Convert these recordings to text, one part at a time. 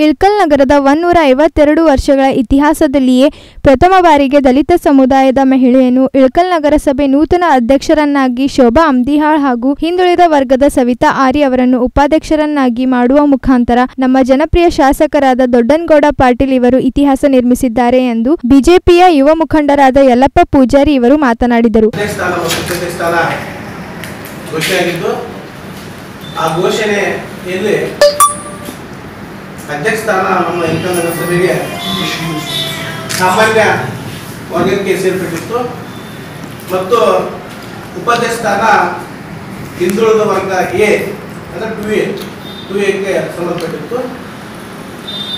ಇಳ್ಕಲ್ ನಗರದ ಒನ್ನೂರ ಐವತ್ತೆರಡು ವರ್ಷಗಳ ಇತಿಹಾಸದಲ್ಲಿಯೇ ಪ್ರಥಮ ಬಾರಿಗೆ ದಲಿತ ಸಮುದಾಯದ ಮಹಿಳೆಯನ್ನು ಇಳ್ಕಲ್ ನಗರಸಭೆ ನೂತನ ಅಧ್ಯಕ್ಷರನ್ನಾಗಿ ಶೋಭಾ ಅಮ್ದಿಹಾಳ್ ಹಾಗೂ ಹಿಂದುಳಿದ ವರ್ಗದ ಸವಿತಾ ಆರಿ ಅವರನ್ನು ಉಪಾಧ್ಯಕ್ಷರನ್ನಾಗಿ ಮಾಡುವ ಮುಖಾಂತರ ನಮ್ಮ ಜನಪ್ರಿಯ ಶಾಸಕರಾದ ದೊಡ್ಡನಗೌಡ ಪಾಟೀಲ್ ಇವರು ಇತಿಹಾಸ ನಿರ್ಮಿಸಿದ್ದಾರೆ ಎಂದು ಬಿಜೆಪಿಯ ಯುವ ಮುಖಂಡರಾದ ಯಲ್ಲಪ್ಪ ಪೂಜಾರಿ ಇವರು ಮಾತನಾಡಿದರು. ಅಧ್ಯಕ್ಷ ಸ್ಥಾನ ಮತ್ತು ಉಪಾಧ್ಯಕ್ಷ ಸ್ಥಾನ ಘೋಷಣೆಯಾಗಿದ್ದು ಆ ಘೋಷಣೆಯಲ್ಲಿ ಅಧ್ಯಕ್ಷ ಸ್ಥಾನ ನಮ್ಮ ಇನ್ಕಮ್ ಸಭೆಗೆ ಸಾಮಾನ್ಯ ವರ್ಗಕ್ಕೆ ಸೇರ್ಪಟ್ಟಿತ್ತು. ಮತ್ತು ಉಪಾಧ್ಯಕ್ಷ ಸ್ಥಾನ ಹಿಂದುಳಿದ ವರ್ಗ ಎ ಅಂದರೆ ಟು ಎ, ಟು ಎಕ್ಕೆ ಸಂಬಂಧಪಟ್ಟಿತ್ತು.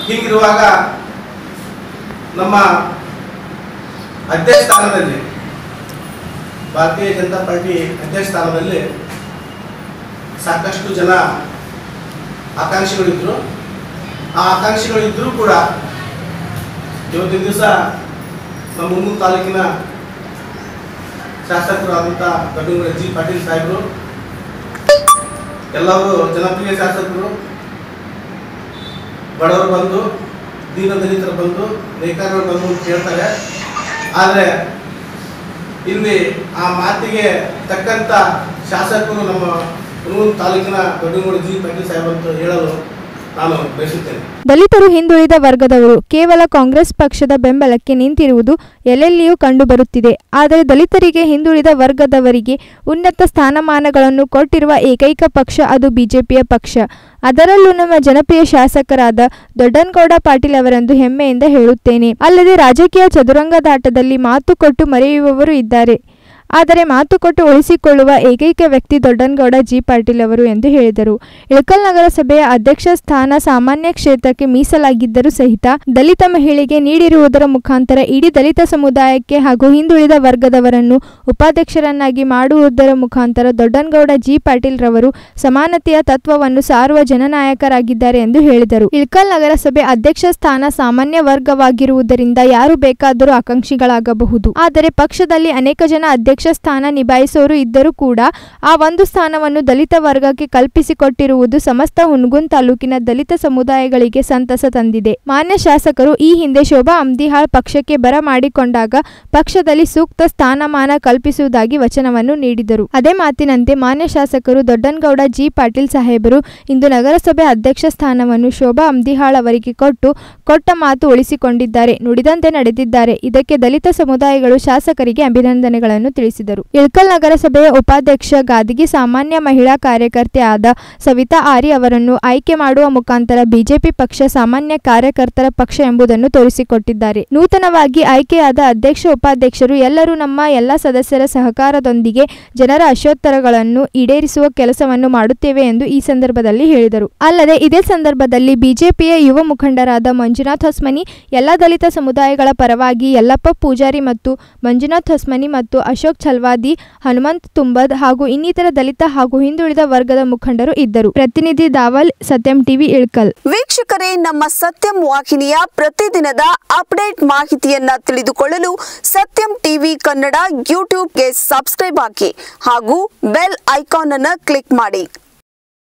ಹೀಗಿರುವಾಗ ನಮ್ಮ ಅಧ್ಯಕ್ಷ ಸ್ಥಾನದಲ್ಲಿ ಭಾರತೀಯ ಜನತಾ ಪಾರ್ಟಿ ಅಧ್ಯಕ್ಷ ಸ್ಥಾನದಲ್ಲಿ ಸಾಕಷ್ಟು ಜನ ಆಕಾಂಕ್ಷಿಗಳಿದ್ರು. ಆ ಆಕಾಂಕ್ಷಿಗಳಿದ್ದರೂ ಕೂಡ ಇವತ್ತಿನ ದಿವಸ ನಮ್ಮ ಮುನ್ನೂರು ತಾಲೂಕಿನ ಶಾಸಕರಾದಂಥ ದೊಡ್ಡಂಗಡ ಜಿ ಪಾಟೀಲ್ ಸಾಹೇಬರು, ಎಲ್ಲರೂ ಜನಪ್ರಿಯ ಶಾಸಕರು, ಬಡವರು ಬಂದು, ದೀನ ದಲಿತರು ಬಂದು, ನೇಕಾರರು ಬಂದು ಅಂತ ಹೇಳ್ತಾರೆ. ಆದರೆ ಇಲ್ಲಿ ಆ ಮಾತಿಗೆ ತಕ್ಕಂಥ ಶಾಸಕರು ನಮ್ಮ ಹುಣೂರು ತಾಲೂಕಿನ ದೊಡ್ಡಂಗೂಡು ಜಿ ಪಾಟೀಲ್ ಸಾಹೇಬ್ ಅಂತ ಹೇಳಲು ದಲಿತರು ಹಿಂದುಳಿದ ವರ್ಗದವರು ಕೇವಲ ಕಾಂಗ್ರೆಸ್ ಪಕ್ಷದ ಬೆಂಬಲಕ್ಕೆ ನಿಂತಿರುವುದು ಎಲ್ಲೆಲ್ಲಿಯೂ ಕಂಡುಬರುತ್ತಿದೆ. ಆದರೆ ದಲಿತರಿಗೆ ಹಿಂದುಳಿದ ವರ್ಗದವರಿಗೆ ಉನ್ನತ ಸ್ಥಾನಮಾನಗಳನ್ನು ಕೊಟ್ಟಿರುವ ಏಕೈಕ ಪಕ್ಷ ಅದು ಬಿಜೆಪಿಯ ಪಕ್ಷ. ಅದರಲ್ಲೂ ನಮ್ಮ ಜನಪ್ರಿಯ ಶಾಸಕರಾದ ದೊಡ್ಡನಗೌಡ ಪಾಟೀಲ್ ಅವರೆಂದು ಹೆಮ್ಮೆಯಿಂದ ಹೇಳುತ್ತೇನೆ. ಅಲ್ಲದೆ ರಾಜಕೀಯ ಚದುರಂಗದಾಟದಲ್ಲಿ ಮಾತು ಕೊಟ್ಟು ಮರೆಯುವವರು ಇದ್ದಾರೆ. ಆದರೆ ಮಾತು ಕೊಟ್ಟು ಉಳಿಸಿಕೊಳ್ಳುವ ಏಕೈಕ ವ್ಯಕ್ತಿ ದೊಡ್ಡನಗೌಡ ಜಿ. ಪಾಟೀಲ್ ಅವರು ಎಂದು ಹೇಳಿದರು. ಇಳಕಲ್ ನಗರಸಭೆಯ ಅಧ್ಯಕ್ಷ ಸ್ಥಾನ ಸಾಮಾನ್ಯ ಕ್ಷೇತ್ರಕ್ಕೆ ಮೀಸಲಾಗಿದ್ದರೂ ಸಹಿತ ದಲಿತ ಮಹಿಳೆಗೆ ನೀಡಿರುವುದರ ಮುಖಾಂತರ ಇಡೀ ದಲಿತ ಸಮುದಾಯಕ್ಕೆ ಹಾಗೂ ಹಿಂದುಳಿದ ವರ್ಗದವರನ್ನು ಉಪಾಧ್ಯಕ್ಷರನ್ನಾಗಿ ಮಾಡುವುದರ ಮುಖಾಂತರ ದೊಡ್ಡನಗೌಡ ಜಿ. ಪಾಟೀಲ್ ರವರು ಸಮಾನತೆಯ ತತ್ವವನ್ನು ಸಾರುವ ಜನನಾಯಕರಾಗಿದ್ದಾರೆ ಎಂದು ಹೇಳಿದರು. ಇಳಕಲ್ ನಗರಸಭೆ ಅಧ್ಯಕ್ಷ ಸ್ಥಾನ ಸಾಮಾನ್ಯ ವರ್ಗವಾಗಿರುವುದರಿಂದ ಯಾರು ಬೇಕಾದರೂ ಆಕಾಂಕ್ಷಿಗಳಾಗಬಹುದು. ಆದರೆ ಪಕ್ಷದಲ್ಲಿ ಅನೇಕ ಜನ ಅಧ್ಯಕ್ಷ ಸ್ಥಾನ ನಿಭಾಯಿಸೋರು ಇದ್ದರೂ ಕೂಡ ಆ ಒಂದು ಸ್ಥಾನವನ್ನು ದಲಿತ ವರ್ಗಕ್ಕೆ ಕಲ್ಪಿಸಿಕೊಟ್ಟಿರುವುದು ಸಮಸ್ತ ಹುಣಗುನ್ ತಾಲೂಕಿನ ದಲಿತ ಸಮುದಾಯಗಳಿಗೆ ಸಂತಸ ತಂದಿದೆ. ಮಾನ್ಯ ಶಾಸಕರು ಈ ಹಿಂದೆ ಶೋಭಾ ಅಮ್ದಿಹಾಳ್ ಪಕ್ಷಕ್ಕೆ ಬರಮಾಡಿಕೊಂಡಾಗ ಪಕ್ಷದಲ್ಲಿ ಸೂಕ್ತ ಸ್ಥಾನಮಾನ ಕಲ್ಪಿಸುವುದಾಗಿ ವಚನವನ್ನು ನೀಡಿದರು. ಅದೇ ಮಾತಿನಂತೆ ಮಾನ್ಯ ಶಾಸಕರು ದೊಡ್ಡನಗೌಡ ಜಿ ಪಾಟೀಲ್ ಸಾಹೇಬರು ಇಂದು ನಗರಸಭೆ ಅಧ್ಯಕ್ಷ ಸ್ಥಾನವನ್ನು ಶೋಭಾ ಅಮ್ದಿಹಾಳ್ ಅವರಿಗೆ ಕೊಟ್ಟು ಕೊಟ್ಟ ಮಾತು ಉಳಿಸಿಕೊಂಡಿದ್ದಾರೆ. ನುಡಿದಂತೆ ನಡೆದಿದ್ದಾರೆ. ಇದಕ್ಕೆ ದಲಿತ ಸಮುದಾಯಗಳು ಶಾಸಕರಿಗೆ ಅಭಿನಂದನೆಗಳನ್ನು ತಿಳಿಸಿದರು. ಇಳ್ಕಲ್ ನಗರಸಭೆಯ ಉಪಾಧ್ಯಕ್ಷ ಗಾದಿಗೆ ಸಾಮಾನ್ಯ ಮಹಿಳಾ ಕಾರ್ಯಕರ್ತೆ ಆದ ಸವಿತಾ ಆರಿ ಅವರನ್ನು ಆಯ್ಕೆ ಮಾಡುವ ಮುಖಾಂತರ ಬಿಜೆಪಿ ಪಕ್ಷ ಸಾಮಾನ್ಯ ಕಾರ್ಯಕರ್ತರ ಪಕ್ಷ ಎಂಬುದನ್ನು ತೋರಿಸಿಕೊಟ್ಟಿದ್ದಾರೆ. ನೂತನವಾಗಿ ಆಯ್ಕೆಯಾದ ಅಧ್ಯಕ್ಷ ಉಪಾಧ್ಯಕ್ಷರು ಎಲ್ಲರೂ ನಮ್ಮ ಎಲ್ಲ ಸದಸ್ಯರ ಸಹಕಾರದೊಂದಿಗೆ ಜನರ ಅಶೋತ್ತರಗಳನ್ನು ಈಡೇರಿಸುವ ಕೆಲಸವನ್ನು ಮಾಡುತ್ತೇವೆ ಎಂದು ಈ ಸಂದರ್ಭದಲ್ಲಿ ಹೇಳಿದರು. ಅಲ್ಲದೆ ಇದೇ ಸಂದರ್ಭದಲ್ಲಿ ಬಿಜೆಪಿಯ ಯುವ ಮುಖಂಡರಾದ ಮಂಜುನಾಥ್ ಹೊಸ್ಮನಿ, ಎಲ್ಲ ದಲಿತ ಸಮುದಾಯಗಳ ಪರವಾಗಿ ಯಲ್ಲಪ್ಪ ಪೂಜಾರಿ ಮತ್ತು ಮಂಜುನಾಥ್ ಹೊಸ್ಮನಿ ಮತ್ತು ಅಶೋಕ್ ಛಲ್ವಾದಿ, ಹನುಮಂತ್ ತುಂಬದ್ ಹಾಗೂ ಇನ್ನಿತರ ದಲಿತ ಹಾಗೂ ಹಿಂದುಳಿದ ವರ್ಗದ ಮುಖಂಡರು ಇದ್ದರು. ಪ್ರತಿನಿಧಿ ದಾವಲ್, ಸತ್ಯಂ ಟಿವಿ, ಇಳ್ಕಲ್. ವೀಕ್ಷಕರೇ, ನಮ್ಮ ಸತ್ಯಂ ವಾಹಿನಿಯ ಪ್ರತಿದಿನದ ಅಪ್ಡೇಟ್ ಮಾಹಿತಿಯನ್ನ ತಿಳಿದುಕೊಳ್ಳಲು ಸತ್ಯಂ ಟಿವಿ ಕನ್ನಡ ಯೂಟ್ಯೂಬ್ಗೆ ಸಬ್ಸ್ಕ್ರೈಬ್ ಹಾಕಿ ಹಾಗೂ ಬೆಲ್ ಐಕಾನ್ ಅನ್ನು ಕ್ಲಿಕ್ ಮಾಡಿ.